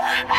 Ah!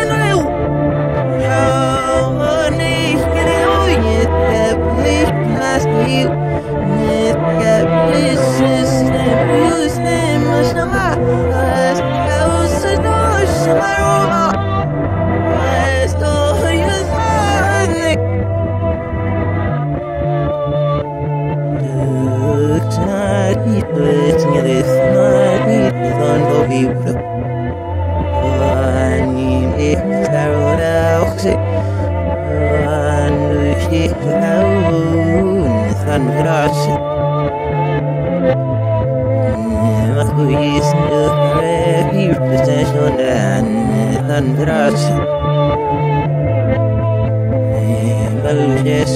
kan rasa Aku istirahat di persesuaian kan rasa Kalau dia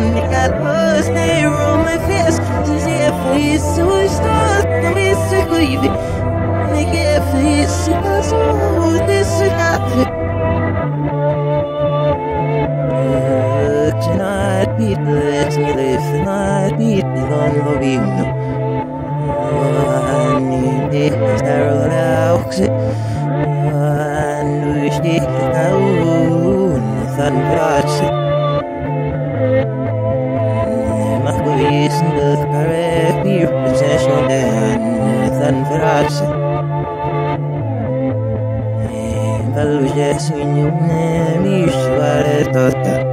I'm not lost, they roll my face. Yeah, please, superstars, let me sick of you. Yeah, please, superstars, this is not Tonight, people, let's live tonight, people, I'm loving you. Tal vez you una mi suerte